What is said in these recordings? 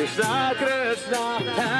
Krishna Krishna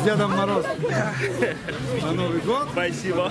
с Дедом Мороз На Новый год. Спасибо.